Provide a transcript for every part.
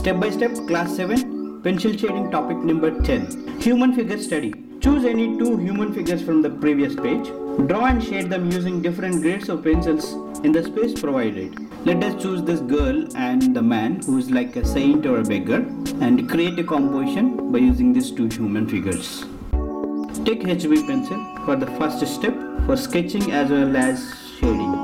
Step by step, class 7, pencil shading topic number 10. Human figure study. Choose any two human figures from the previous page. Draw and shade them using different grades of pencils in the space provided. Let us choose this girl and the man who is like a saint or a beggar and create a composition by using these two human figures. Take HB pencil for the first step for sketching as well as shading.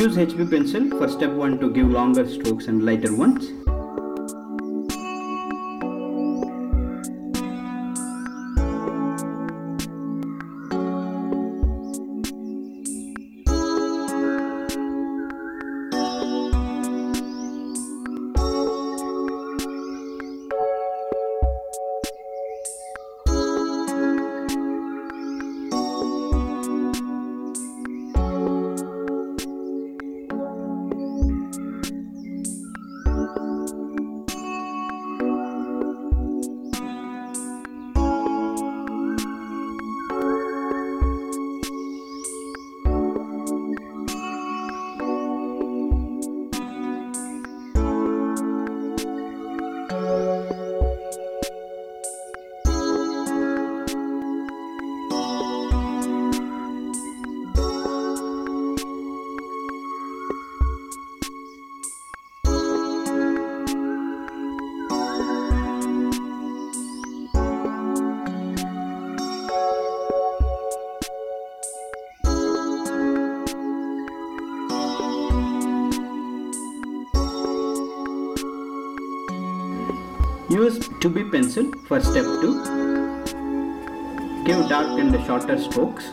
Use HB pencil for step 1 to give longer strokes and lighter ones. Use 2B pencil for step 2. Give dark and shorter strokes.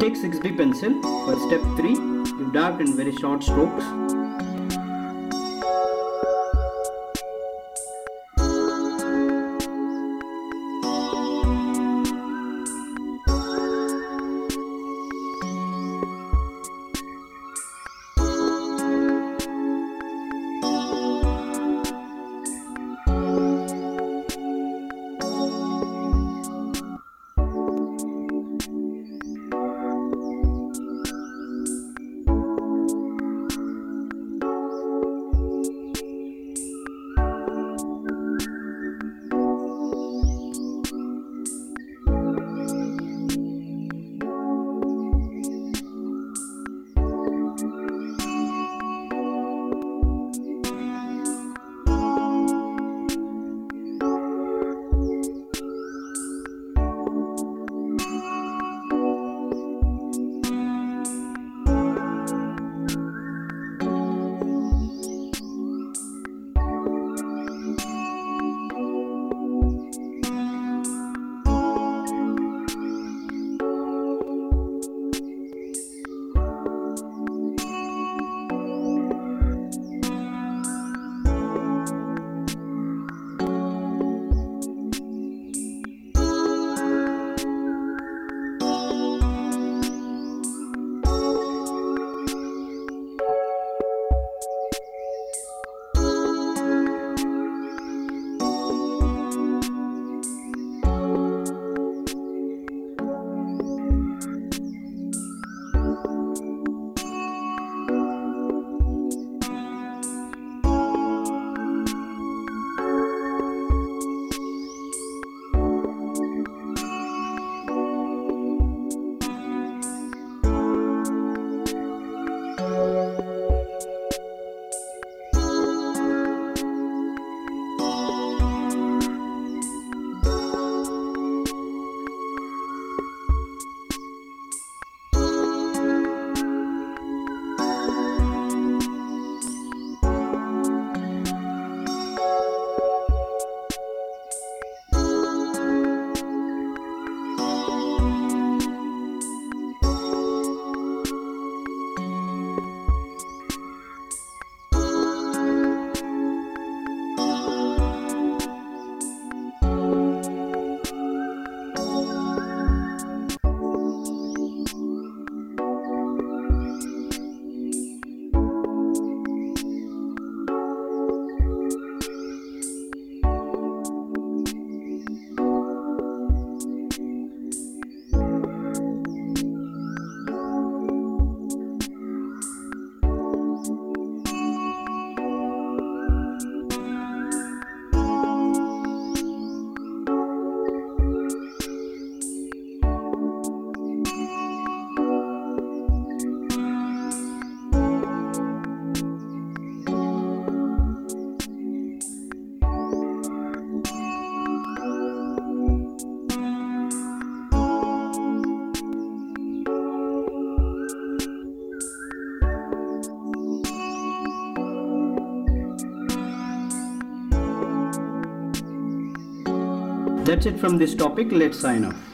6B pencil. For step 3, give dark and very short strokes. That's it from this topic. Let's sign off.